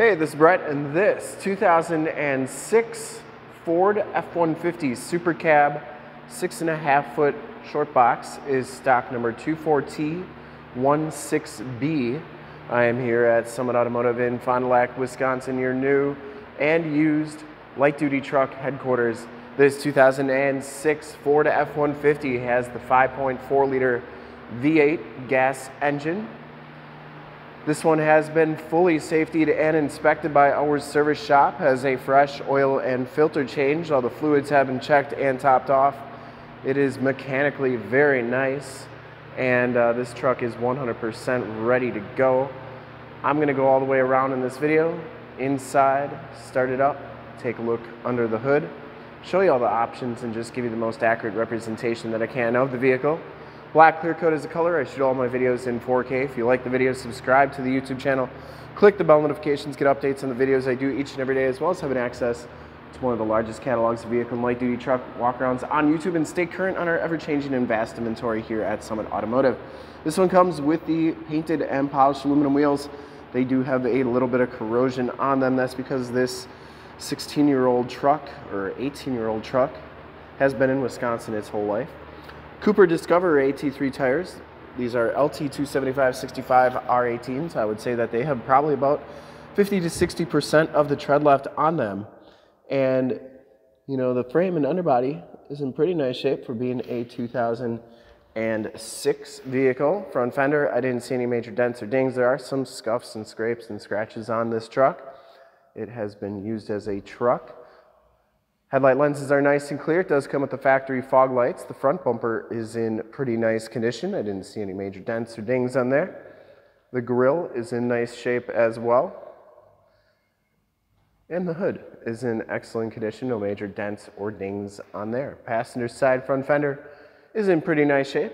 Hey, this is Brett, and this 2006 Ford F-150 Super Cab six and a half foot short box is stock number 24T16B. I am here at Summit Automotive in Fond du Lac, Wisconsin, your new and used light duty truck headquarters. This 2006 Ford F-150 has the 5.4 liter V8 gas engine this one has been fully safetied and inspected by our service shop, has a fresh oil and filter change. All the fluids have been checked and topped off. It is mechanically very nice and uh, this truck is 100% ready to go. I'm gonna go all the way around in this video, inside, start it up, take a look under the hood, show you all the options and just give you the most accurate representation that I can of the vehicle. Black clear coat is the color. I shoot all my videos in 4K. If you like the video, subscribe to the YouTube channel. Click the bell notifications, get updates on the videos I do each and every day, as well as having access to one of the largest catalogs of vehicle and light duty truck walkarounds on YouTube and stay current on our ever-changing and vast inventory here at Summit Automotive. This one comes with the painted and polished aluminum wheels. They do have a little bit of corrosion on them. That's because this 16-year-old truck or 18-year-old truck has been in Wisconsin its whole life. Cooper Discover AT3 tires. These are LT275 65 R18s. I would say that they have probably about 50 to 60% of the tread left on them. And, you know, the frame and underbody is in pretty nice shape for being a 2006 vehicle. Front fender, I didn't see any major dents or dings. There are some scuffs and scrapes and scratches on this truck. It has been used as a truck. Headlight lenses are nice and clear. It does come with the factory fog lights. The front bumper is in pretty nice condition. I didn't see any major dents or dings on there. The grille is in nice shape as well. And the hood is in excellent condition. No major dents or dings on there. Passenger side front fender is in pretty nice shape.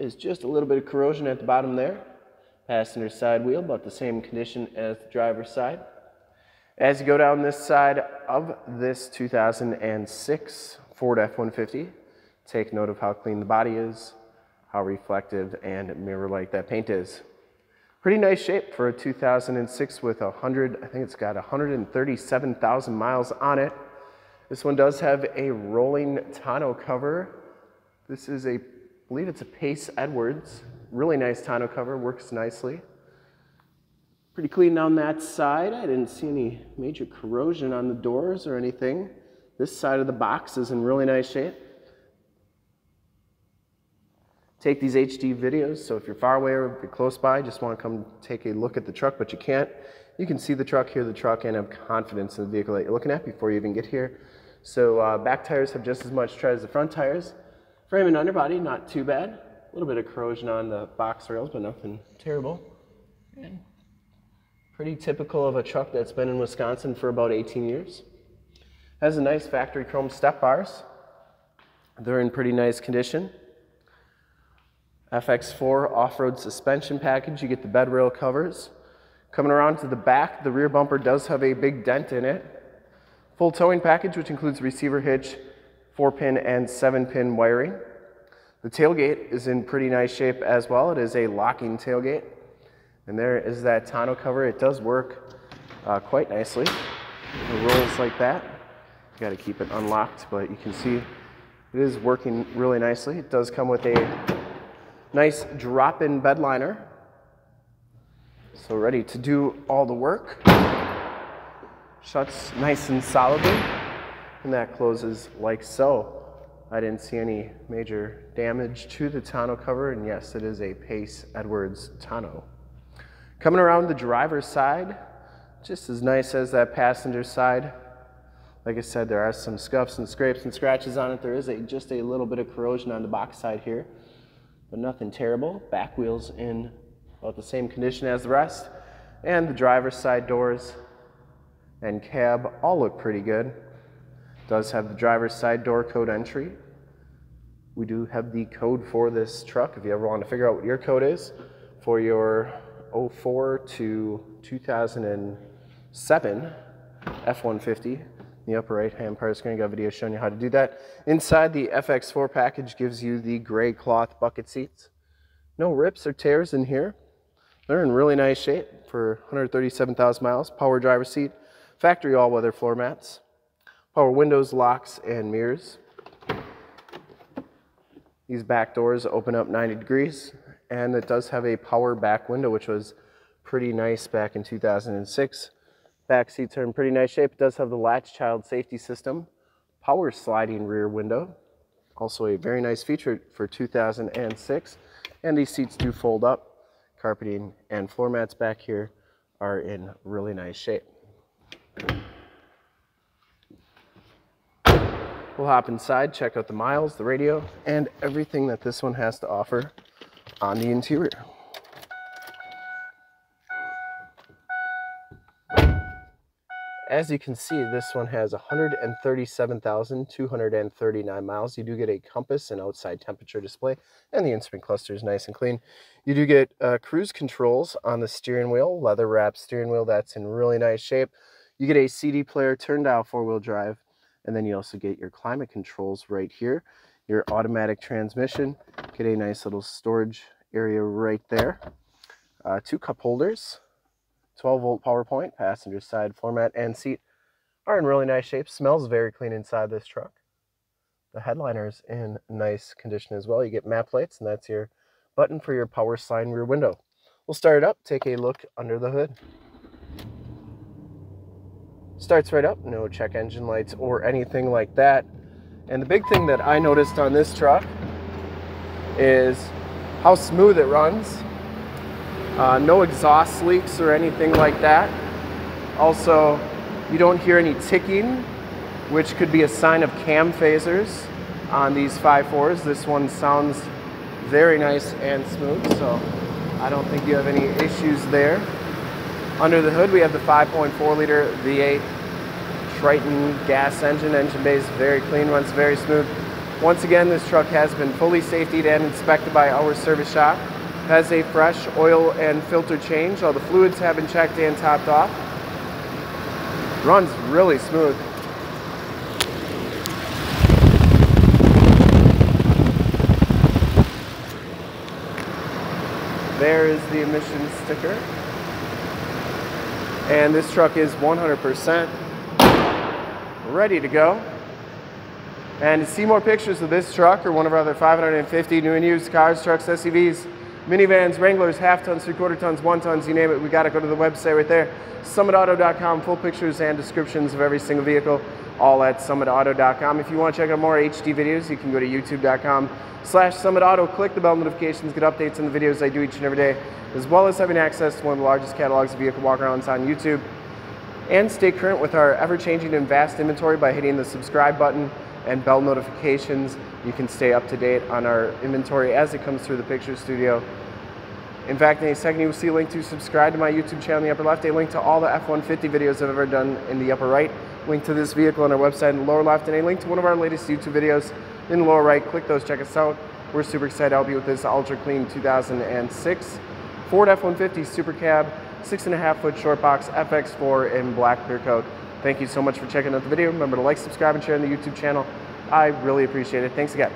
Is just a little bit of corrosion at the bottom there. Passenger side wheel, about the same condition as the driver's side. As you go down this side of this 2006 Ford F-150, take note of how clean the body is, how reflective and mirror-like that paint is. Pretty nice shape for a 2006 with 100, I think it's got 137,000 miles on it. This one does have a rolling tonneau cover. This is a, I believe it's a Pace Edwards. Really nice tonneau cover, works nicely. Pretty clean on that side. I didn't see any major corrosion on the doors or anything. This side of the box is in really nice shape. Take these HD videos, so if you're far away or if you're close by, just want to come take a look at the truck, but you can't, you can see the truck, hear the truck, and have confidence in the vehicle that you're looking at before you even get here. So uh, back tires have just as much tread as the front tires. Frame and underbody, not too bad. A little bit of corrosion on the box rails, but nothing terrible. Pretty typical of a truck that's been in Wisconsin for about 18 years. Has a nice factory chrome step bars. They're in pretty nice condition. FX4 off-road suspension package. You get the bed rail covers. Coming around to the back, the rear bumper does have a big dent in it. Full towing package, which includes receiver hitch, 4-pin and 7-pin wiring. The tailgate is in pretty nice shape as well. It is a locking tailgate. And there is that tonneau cover. It does work uh, quite nicely. It rolls like that. You got to keep it unlocked, but you can see it is working really nicely. It does come with a nice drop-in bed liner. So ready to do all the work. Shuts nice and solidly, and that closes like so. I didn't see any major damage to the tonneau cover, and yes, it is a Pace Edwards tonneau. Coming around the driver's side, just as nice as that passenger side. Like I said, there are some scuffs and scrapes and scratches on it. There is a, just a little bit of corrosion on the box side here, but nothing terrible. Back wheels in about the same condition as the rest. And the driver's side doors and cab all look pretty good. Does have the driver's side door code entry. We do have the code for this truck if you ever want to figure out what your code is for your 04 to 2007 F-150. The upper right hand part is going to a video showing you how to do that. Inside the FX4 package gives you the gray cloth bucket seats. No rips or tears in here. They're in really nice shape. for 137,000 miles, power driver seat, factory all-weather floor mats, power windows, locks, and mirrors. These back doors open up 90 degrees, and it does have a power back window, which was pretty nice back in 2006. Back seats are in pretty nice shape. It does have the latch child safety system, power sliding rear window, also a very nice feature for 2006. And these seats do fold up. Carpeting and floor mats back here are in really nice shape. We'll hop inside, check out the miles, the radio, and everything that this one has to offer on the interior. As you can see, this one has 137,239 miles. You do get a compass and outside temperature display, and the instrument cluster is nice and clean. You do get uh, cruise controls on the steering wheel, leather wrapped steering wheel that's in really nice shape. You get a CD player, turn dial four-wheel drive, and then you also get your climate controls right here. Your automatic transmission, get a nice little storage area right there. Uh, two cup holders, 12 volt power point, passenger side floor mat and seat are in really nice shape. Smells very clean inside this truck. The headliner's in nice condition as well. You get map lights and that's your button for your power slide rear window. We'll start it up, take a look under the hood. Starts right up, no check engine lights or anything like that. And the big thing that I noticed on this truck is how smooth it runs uh, no exhaust leaks or anything like that. Also, you don't hear any ticking, which could be a sign of cam phasers on these 5.4s. This one sounds very nice and smooth, so I don't think you have any issues there. Under the hood, we have the 5.4 liter V8 Triton gas engine. Engine bay is very clean, runs very smooth. Once again, this truck has been fully safetied and inspected by our service shop has a fresh oil and filter change. All the fluids have been checked and topped off. Runs really smooth. There is the emissions sticker. And this truck is 100% ready to go. And to see more pictures of this truck or one of our other 550 new and used cars, trucks, SUVs, minivans, Wranglers, half tons, three quarter tons, one tons, you name it, we got to go to the website right there. SummitAuto.com, full pictures and descriptions of every single vehicle, all at SummitAuto.com. If you want to check out more HD videos, you can go to YouTube.com slash SummitAuto, click the bell notifications, get updates on the videos I do each and every day, as well as having access to one of the largest catalogs of vehicle walkarounds on YouTube. And stay current with our ever-changing and vast inventory by hitting the subscribe button and bell notifications. You can stay up to date on our inventory as it comes through the picture studio. In fact, in a second, you will see a link to subscribe to my YouTube channel in the upper left, a link to all the F-150 videos I've ever done in the upper right, link to this vehicle on our website in the lower left, and a link to one of our latest YouTube videos in the lower right. Click those, check us out. We're super excited to help you with this ultra clean 2006 Ford F-150 Super Cab, six and a half foot short box FX4 in black clear coat. Thank you so much for checking out the video. Remember to like, subscribe, and share on the YouTube channel. I really appreciate it. Thanks again.